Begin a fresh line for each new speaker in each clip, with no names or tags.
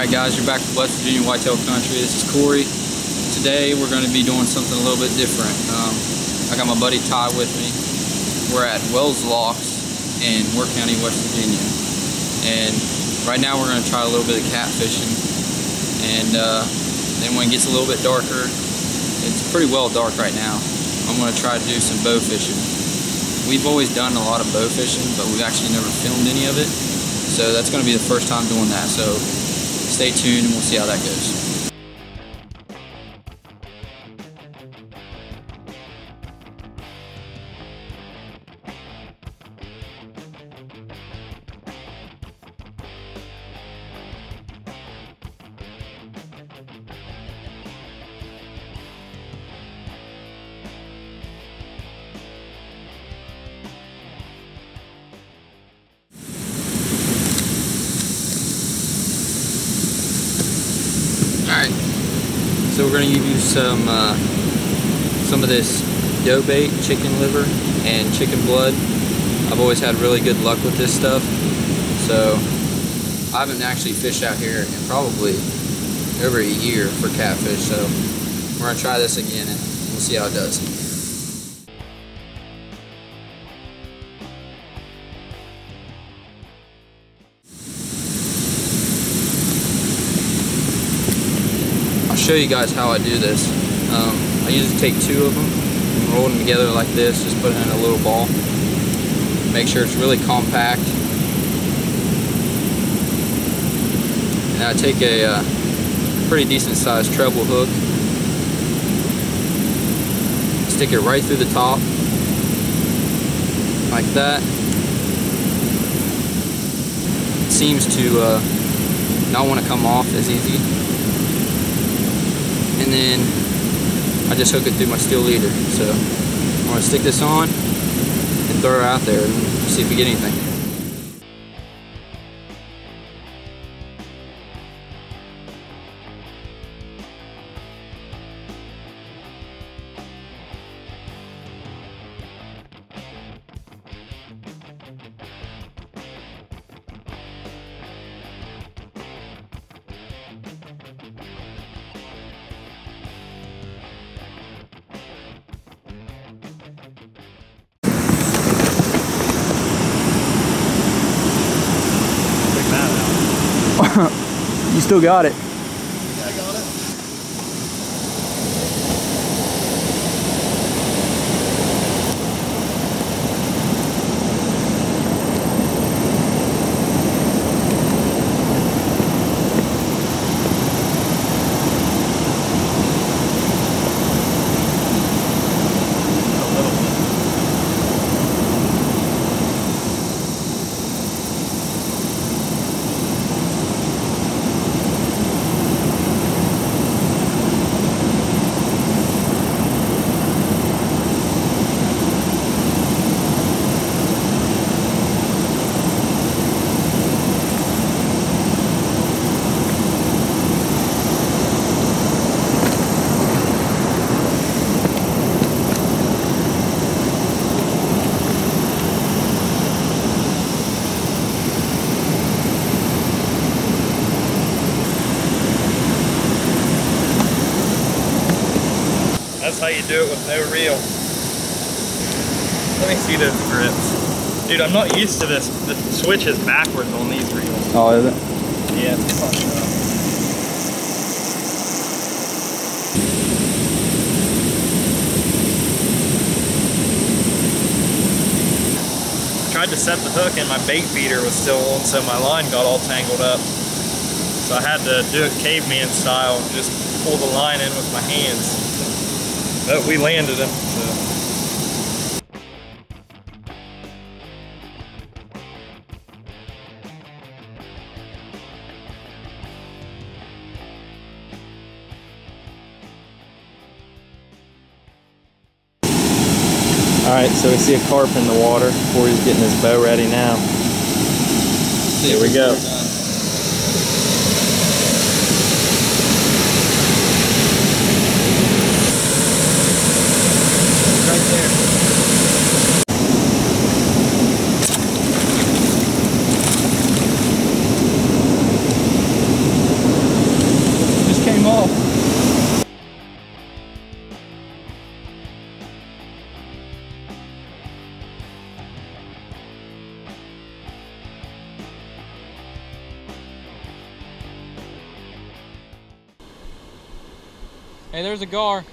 Alright guys, you're back with West Virginia Whitetail Country. This is Corey. Today we're going to be doing something a little bit different. Um, I got my buddy Ty with me. We're at Wells Locks in Wirt County, West Virginia. And right now we're going to try a little bit of catfishing. And uh, then when it gets a little bit darker, it's pretty well dark right now, I'm going to try to do some bow fishing. We've always done a lot of bow fishing, but we've actually never filmed any of it. So that's going to be the first time doing that. So stay tuned and we'll see how that goes. Alright, so we're going to use some uh, some of this dough bait, chicken liver, and chicken blood. I've always had really good luck with this stuff. So I haven't actually fished out here in probably over a year for catfish. So we're going to try this again and we'll see how it does. Show you guys how I do this. Um, I usually take two of them and roll them together like this, just put it in a little ball. Make sure it's really compact. And I take a uh, pretty decent sized treble hook, stick it right through the top, like that. It seems to uh, not want to come off as easy and then I just hook it through my steel leader. So I'm gonna stick this on and throw it out there and see if we get anything. you still got it.
How you do it with no reel. Let me see those grips. Dude, I'm not used to this. The switch is backwards on these reels.
Oh, is it?
Yeah, it's fucked up. Tried to set the hook and my bait feeder was still on, so my line got all tangled up. So I had to do it caveman style, just pull the line in with my hands. But we landed him. So. All right, so we see a carp in the water. Corey's getting his bow ready now. Here we go.
Hey, there's a gar.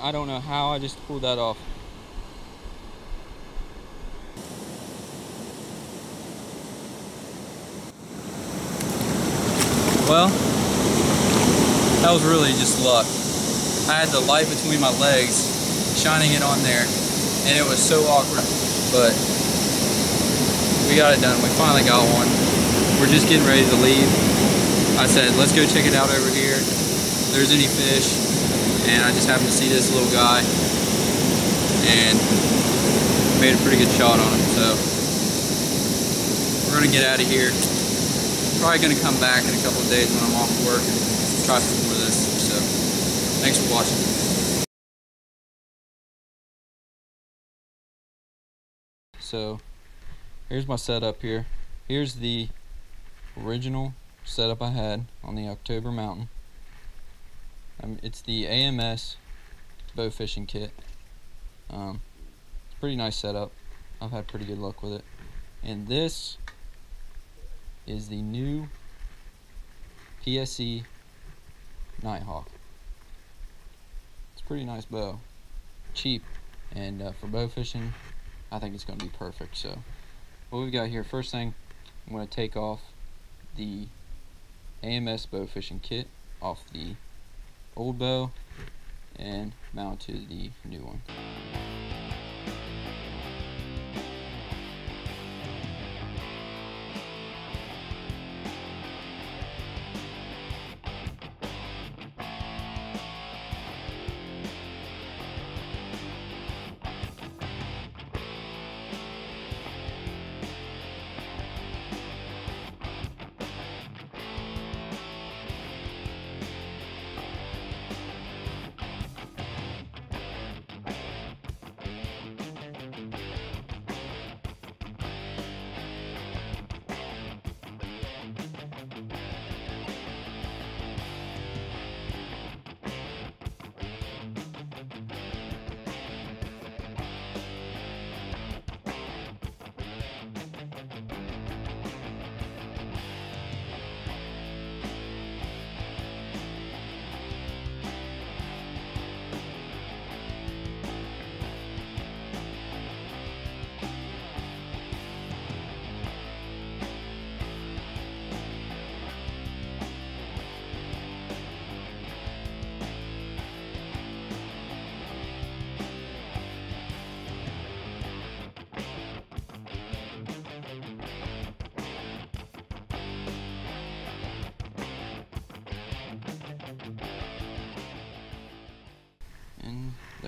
I don't know how I just pulled that off. Well, that was really just luck. I had the light between my legs, shining it on there, and it was so awkward, but we got it done. We finally got one. We're just getting ready to leave. I said, let's go check it out over here. If there's any fish, and I just happened to see this little guy and made a pretty good shot on him so we're gonna get out of here probably gonna come back in a couple of days when I'm off work and try some more of this so thanks for watching so here's my setup here here's the original setup I had on the October Mountain um, it's the AMS bow fishing kit. Um, pretty nice setup. I've had pretty good luck with it. And this is the new PSE Nighthawk. It's a pretty nice bow. Cheap. And uh, for bow fishing, I think it's going to be perfect. So, what we've got here, first thing, I'm going to take off the AMS bow fishing kit off the old bow and mount to the new one.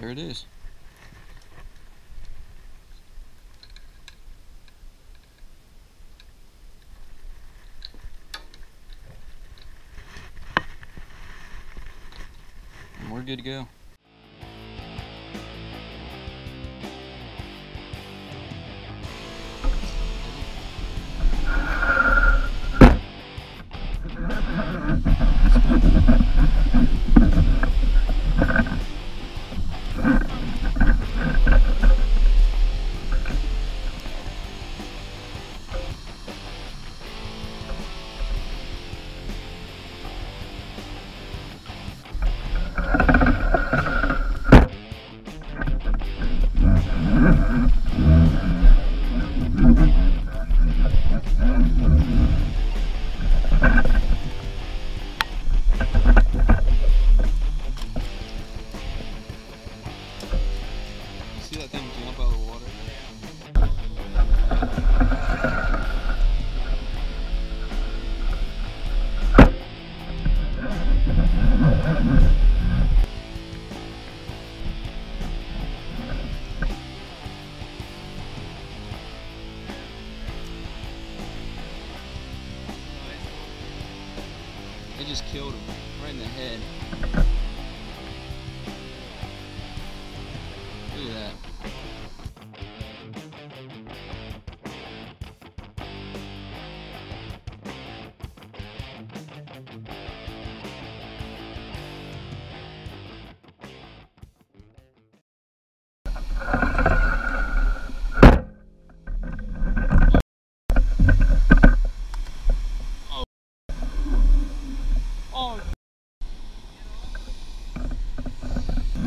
There it is. And we're good to go. See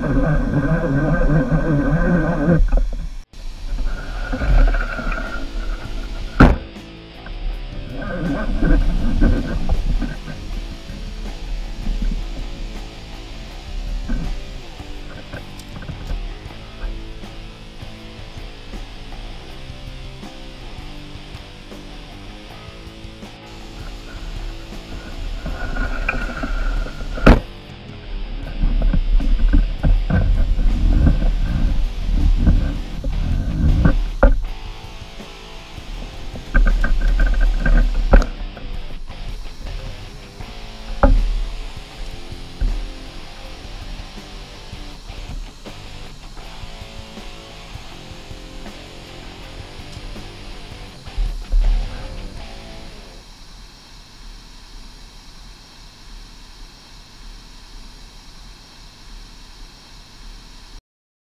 見逃して見逃して。